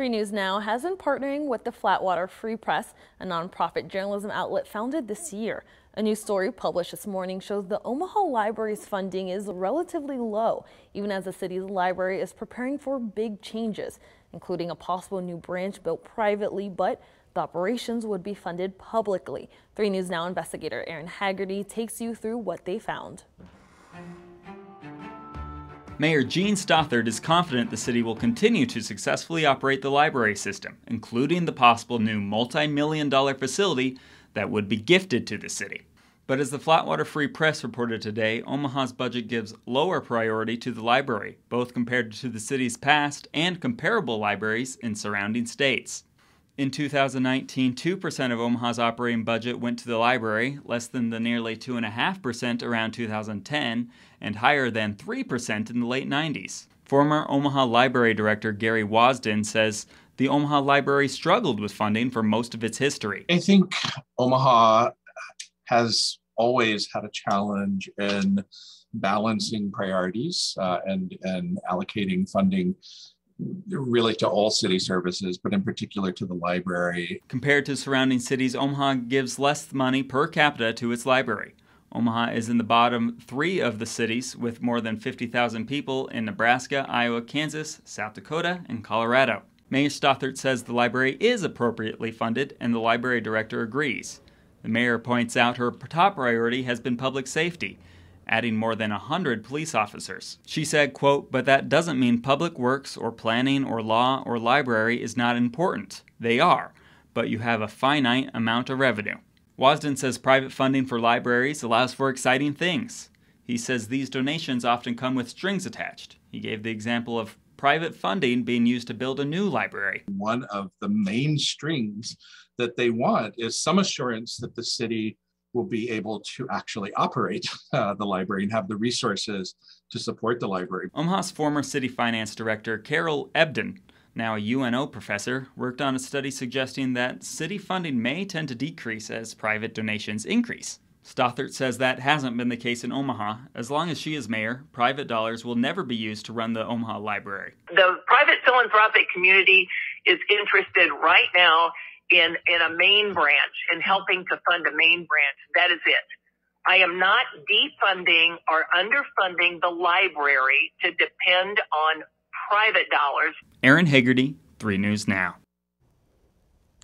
3 News Now has been partnering with the Flatwater Free Press, a nonprofit journalism outlet founded this year. A new story published this morning shows the Omaha Library's funding is relatively low, even as the city's library is preparing for big changes, including a possible new branch built privately, but the operations would be funded publicly. 3 News Now investigator Aaron Hegarty takes you through what they found. Mayor Jean Stothert is confident the city will continue to successfully operate the library system, including the possible new multi million dollar facility that would be gifted to the city. But as the Flatwater Free Press reported today, Omaha's budget gives lower priority to the library, both compared to the city's past and comparable libraries in surrounding states. In 2019, 2% of Omaha's operating budget went to the library, less than the nearly 2.5% around 2010, and higher than 3% in the late 90s. Former Omaha Library Director Gary Wasdin says the Omaha Library struggled with funding for most of its history. I think Omaha has always had a challenge in balancing priorities uh, and, and allocating funding really to all city services, but in particular to the library. Compared to surrounding cities, Omaha gives less money per capita to its library. Omaha is in the bottom three of the cities with more than 50,000 people in Nebraska, Iowa, Kansas, South Dakota, and Colorado. Mayor Stothert says the library is appropriately funded, and the library director agrees. The mayor points out her top priority has been public safety adding more than 100 police officers. She said, quote, but that doesn't mean public works or planning or law or library is not important. They are, but you have a finite amount of revenue. Wasdin says private funding for libraries allows for exciting things. He says these donations often come with strings attached. He gave the example of private funding being used to build a new library. One of the main strings that they want is some assurance that the city will be able to actually operate uh, the library and have the resources to support the library. Omaha's former city finance director, Carol Ebdon, now a UNO professor, worked on a study suggesting that city funding may tend to decrease as private donations increase. Stothert says that hasn't been the case in Omaha. As long as she is mayor, private dollars will never be used to run the Omaha Library. The private philanthropic community is interested right now in, in a main branch and helping to fund a main branch. That is it. I am not defunding or underfunding the library to depend on private dollars. Aaron Hegarty, 3 News Now.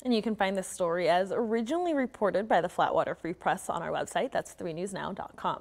And you can find this story as originally reported by the Flatwater Free Press on our website. That's 3newsnow.com.